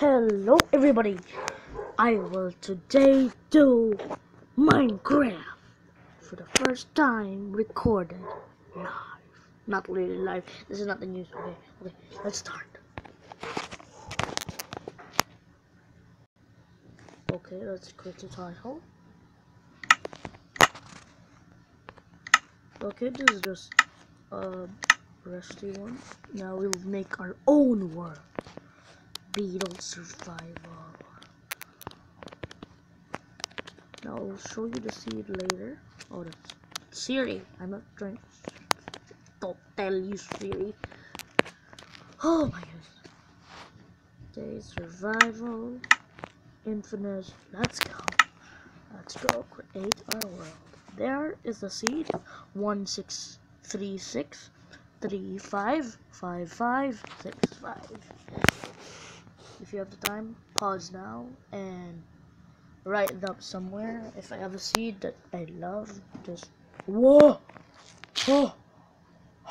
Hello everybody! I will today do Minecraft for the first time recorded live. Not really live. This is not the news. Okay, okay, let's start. Okay, let's click the title. Okay, this is just a rusty one. Now we'll make our own world. Beetle survival. Now I'll show you the seed later. Oh, that's Siri. I'm not trying. Don't tell you, Siri. Oh my goodness. Day survival. Infinite. Let's go. Let's go create our world. There is the seed. One six three six three five five five six five if you have the time, pause now and write it up somewhere. If I have a seed that I love, just whoa, oh,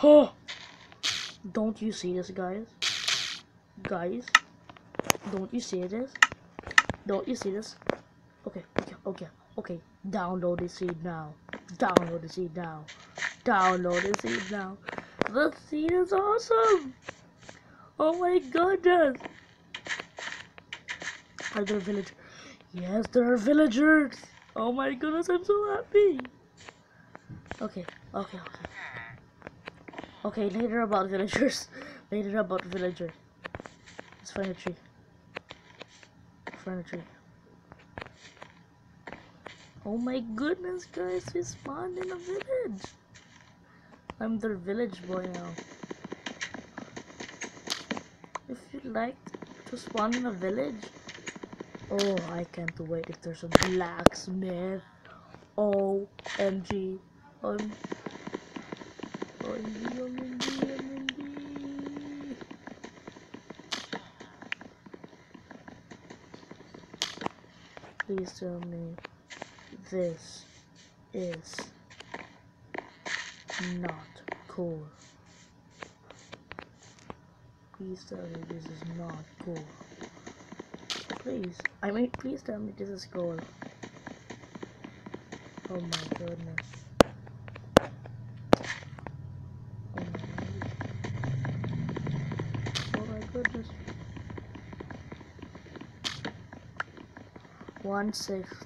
oh. Don't you see this, guys? Guys, don't you see this? Don't you see this? Okay, okay, okay, okay. Download the seed now. Download the seed now. Download the seed now. The seed is awesome. Oh my goodness. Are there villagers? Yes, there are villagers. Oh my goodness, I'm so happy. Okay, okay, okay. Okay, later about villagers. later about villagers. Let's find a tree. Find a tree. Oh my goodness, guys, we spawned in a village. I'm their village boy now. If you'd like to spawn in a village, Oh, I can't wait if there's a blacksmith. OMG. OMG. Um, OMG, OMG, OMG. Please tell me this is not cool. Please tell me this is not cool. Please. I mean, please tell me this is gold. Oh my goodness. Oh my,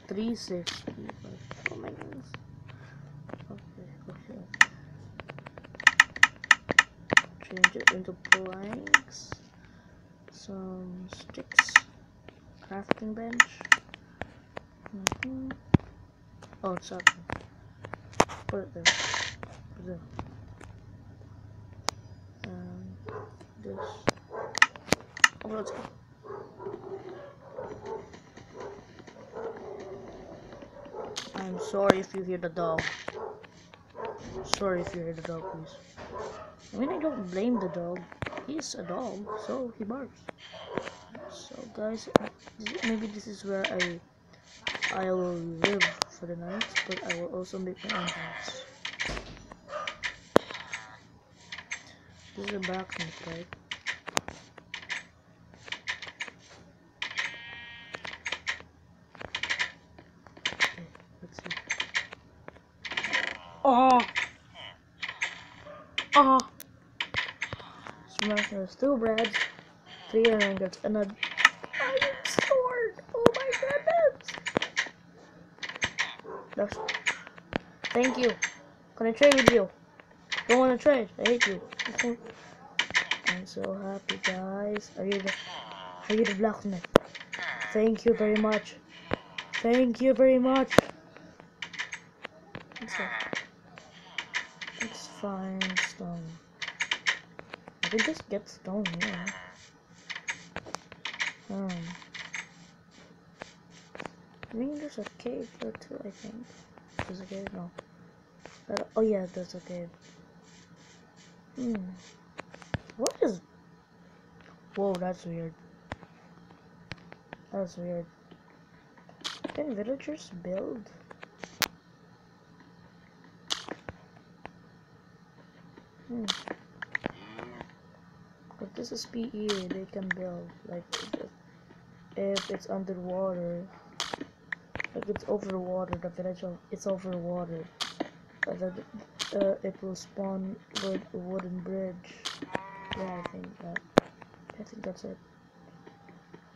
three six. Oh my goodness. Okay, okay. Change it into planks. Some sticks crafting bench. Mm -hmm. Oh, it's up. Put it there. Put it there. Um, this. Oh, let's go. I'm sorry if you hear the dog. Sorry if you hear the dog, please. I mean, I don't blame the dog. He's a dog, so he barks. Guys, maybe this is where I I will live for the night, but I will also make my own house. This is a blacksmith, right? Okay, let's see. Oh! Oh! Smash two breads, three and That's, thank you. Can I trade with you? Don't want to trade. I hate you. I'm so happy, guys. Are you the, are you the blacksmith? Thank you very much. Thank you very much. Let's find stone. I can just get stone here. Um. I think there's a cave there too, I think. There's a cave? No. But, oh yeah, that's okay. Hmm. What is... Whoa, that's weird. That's weird. Can villagers build? Hmm. If this is PE, they can build. Like, if it's underwater. Like it's over water, the village it's over water. Then uh, it will spawn with a wooden bridge. Yeah, I think that. I think that's it.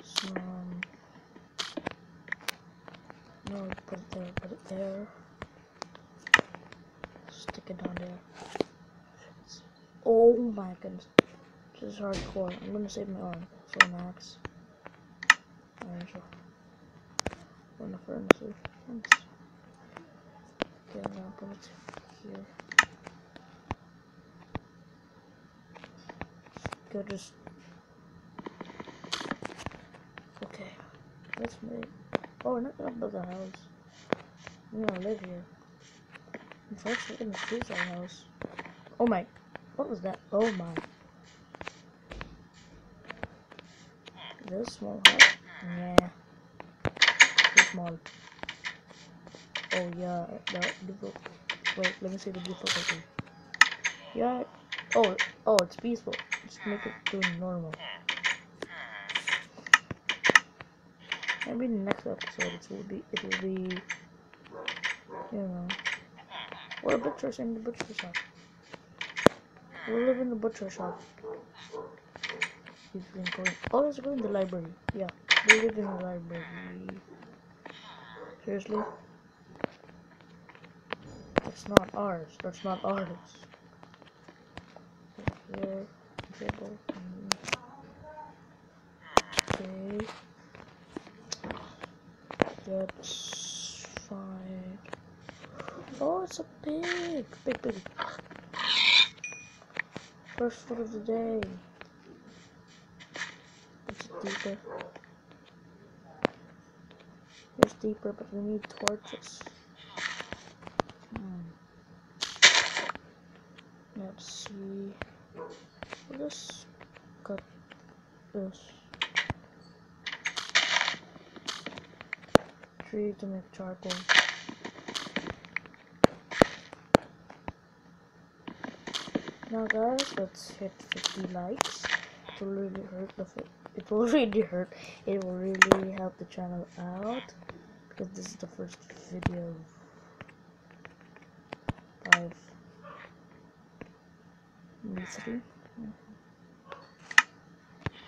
So, um, no, put it there, put it there. Stick it down there. Oh my goodness. This is hardcore. I'm gonna save my arm. So max. Alright, so. One of furnaces. Thanks. Okay, I'm gonna it here. Go just. Okay. Let's make. Oh, we're not gonna build a house. We're gonna live here. First, we're gonna choose our house. Oh my. What was that? Oh my. This small house? Yeah. Too small. Oh yeah, the difficult. Wait, let me see the difficulty. Yeah. Oh, oh, it's peaceful. Just make it to normal. Maybe the next episode it will be it will be you know we're butchers in the butcher shop. We live in the butcher shop. We've been going oh let's go in the library. Yeah. We live in the library. Seriously? That's not ours. That's not ours. Okay. That's fine. Oh, it's a pig! Pig, pig. First foot of the day. It's deeper. It's deeper, but we need torches. Hmm. Let's see. We'll just cut this tree to make charcoal. Now guys, let's hit 50 likes. It will really hurt the it will really hurt. It will really help the channel out because this is the first video. Need three.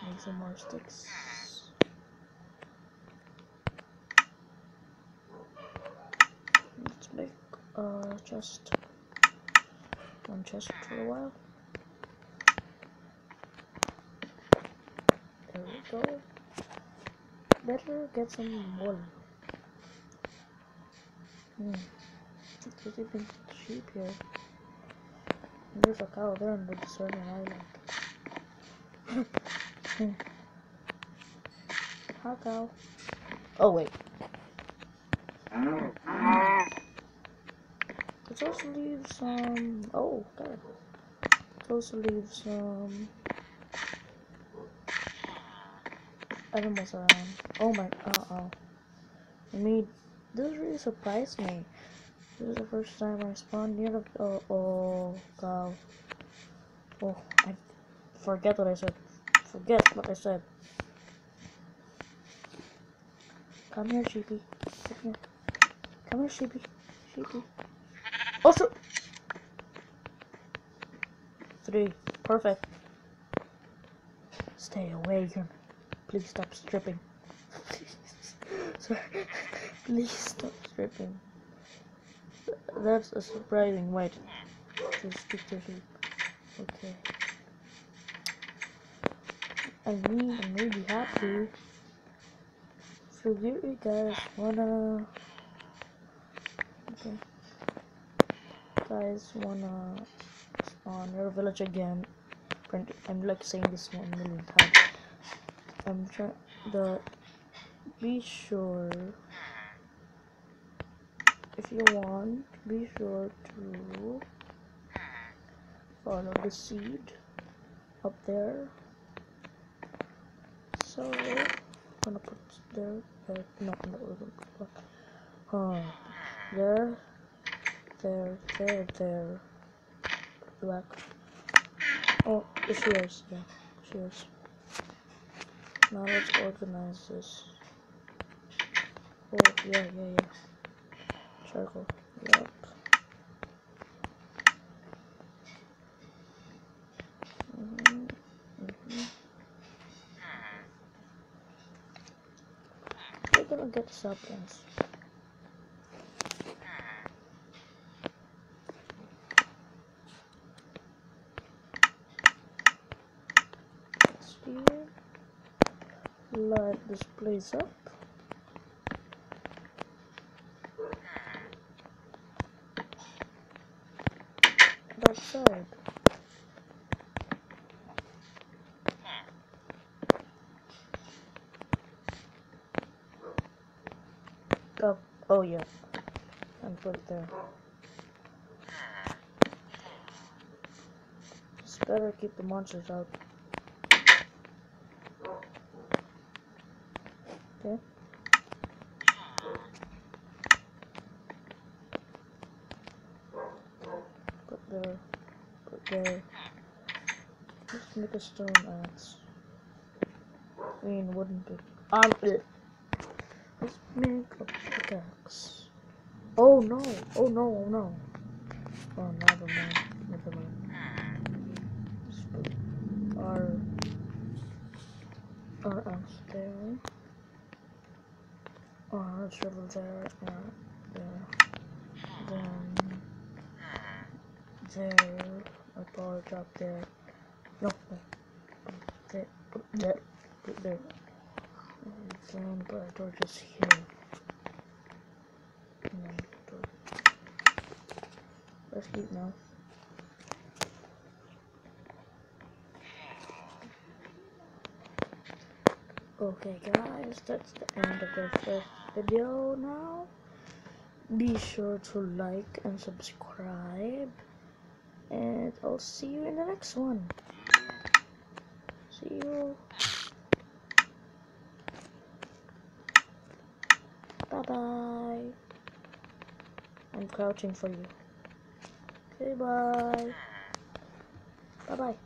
Make some more sticks. Let's make uh chest. One chest for a while. There we go. Better get some wool. Hmm. There's even sheep here. And there's a cow there on the deserted island. Hi, cow. Oh, wait. Let's also leave some. Oh, God. Let's also leave some animals around. Oh my. Uh oh. I mean, this really surprised me. This is the first time I spawned near the. Oh, oh, cow. Oh, I forget what I said. Forget what I said. Come here, sheepy. Come here. Come here, sheepy. Sheepy. Oh, shoot! Three. Perfect. Stay away, you. Please stop stripping. Sorry. Please stop stripping. That's a surprising. Wait. Stick to sheep. Okay. I mean, I'm really happy. So you guys wanna... Okay. Guys wanna spawn your village again. I'm like saying this one million times. I'm trying the be sure if you want be sure to follow the seed up there. So I'm gonna put there uh, no no we're gonna uh, there there there there. Black. Oh it's yours yeah it's yours. Now let's organize this. Oh, yeah, yeah, yeah. Circle. Yep. We're gonna get saplings. Let's. Light this place up. Side. Oh, oh yeah. Put it there. Just better keep the monsters out. Okay. Put there. Put there. Make a stone axe. I mean wooden pick. Um. bleh. Let's make a pickaxe. Oh no! Oh no! Oh no! Oh, never mind. Never mind. Our our axe there. Our shovel there. Yeah. There. Then there. A power drop there. No. There. There. There. And put here. And then. Let's eat now. Okay guys, that's the end of the first video now. Be sure to like and subscribe. And I'll see you in the next one. See you. Bye bye. I'm crouching for you. Okay, bye. Bye bye.